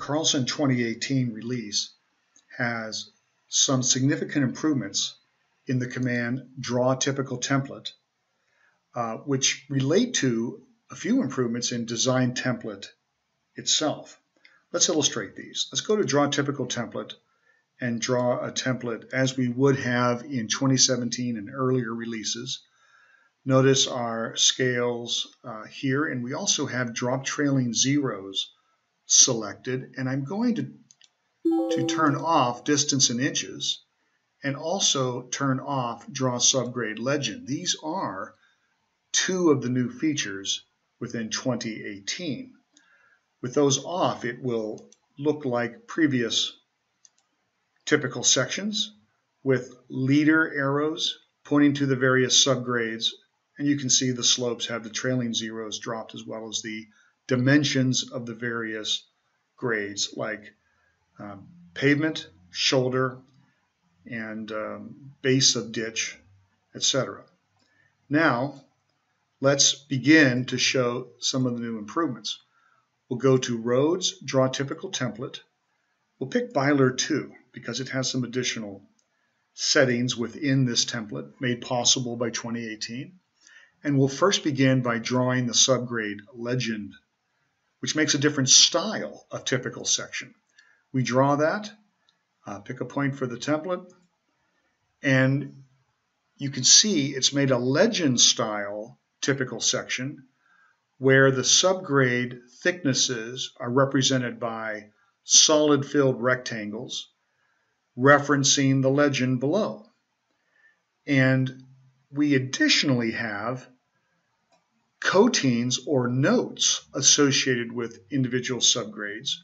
Carlson 2018 release has some significant improvements in the command draw typical template, uh, which relate to a few improvements in design template itself. Let's illustrate these. Let's go to draw typical template and draw a template as we would have in 2017 and earlier releases. Notice our scales uh, here, and we also have drop trailing zeros selected, and I'm going to, to turn off distance in inches and also turn off draw subgrade legend. These are two of the new features within 2018. With those off, it will look like previous typical sections with leader arrows pointing to the various subgrades. And you can see the slopes have the trailing zeros dropped as well as the dimensions of the various grades like um, pavement, shoulder, and um, base of ditch, etc. Now, let's begin to show some of the new improvements. We'll go to Roads, Draw Typical Template. We'll pick Byler 2 because it has some additional settings within this template made possible by 2018. And we'll first begin by drawing the subgrade legend, which makes a different style of typical section. We draw that, uh, pick a point for the template, and you can see it's made a legend style typical section where the subgrade thicknesses are represented by solid filled rectangles referencing the legend below. And we additionally have coatings or notes associated with individual subgrades,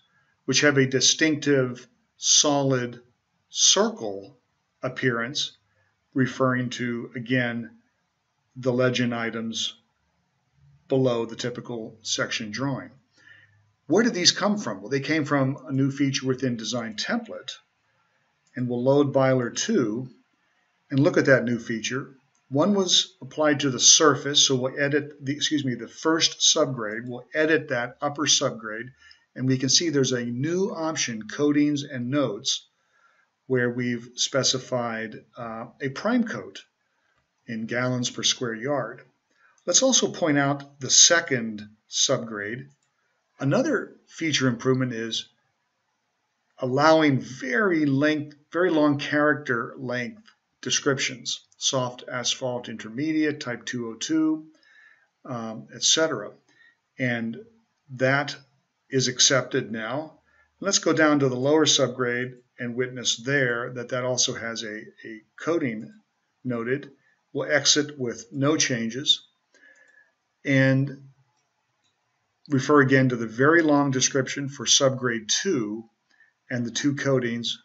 which have a distinctive solid circle appearance, referring to, again, the legend items below the typical section drawing. Where did these come from? Well, they came from a new feature within Design Template, and we'll load Byler 2 and look at that new feature. One was applied to the surface, so we'll edit the, excuse me, the first subgrade. We'll edit that upper subgrade, and we can see there's a new option, coatings and notes, where we've specified uh, a prime coat in gallons per square yard. Let's also point out the second subgrade. Another feature improvement is allowing very length, very long character length descriptions, soft asphalt intermediate, type 202, um, etc. And that is accepted now. Let's go down to the lower subgrade and witness there that that also has a, a coating noted. We'll exit with no changes and refer again to the very long description for subgrade 2 and the two coatings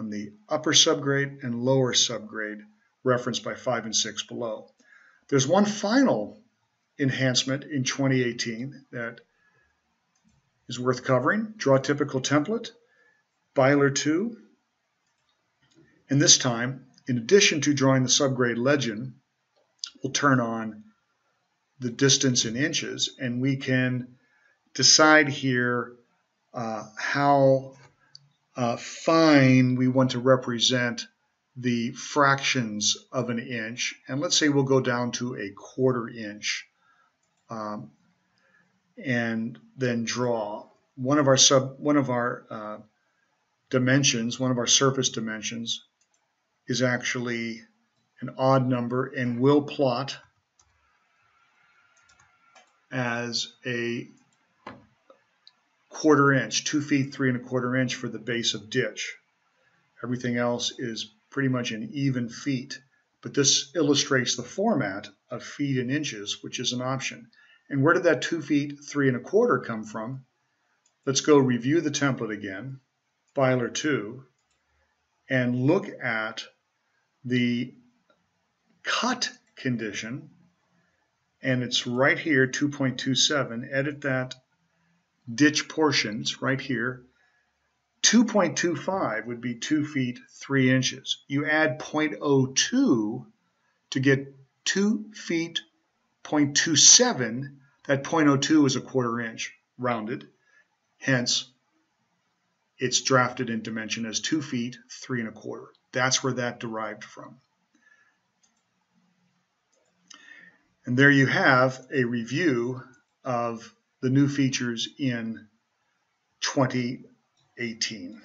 on the upper subgrade and lower subgrade referenced by 5 and 6 below. There's one final enhancement in 2018 that is worth covering. Draw typical template, Byler 2. And this time, in addition to drawing the subgrade legend, we'll turn on the distance in inches, and we can decide here uh, how uh, fine we want to represent the fractions of an inch. And let's say we'll go down to a quarter inch um, and then draw one of our sub one of our uh, dimensions, one of our surface dimensions is actually an odd number and will plot as a quarter inch, two feet, three and a quarter inch for the base of ditch. Everything else is pretty much in even feet, but this illustrates the format of feet and inches, which is an option. And where did that two feet, three and a quarter come from? Let's go review the template again, Byler 2, and look at the cut condition and it's right here, 2.27. Edit that ditch portions right here. 2.25 would be 2 feet 3 inches. You add 0.02 to get 2 feet 0.27. That 0.02 is a quarter inch rounded. Hence, it's drafted in dimension as two feet, three and a quarter. That's where that derived from. And there you have a review of the new features in 2018.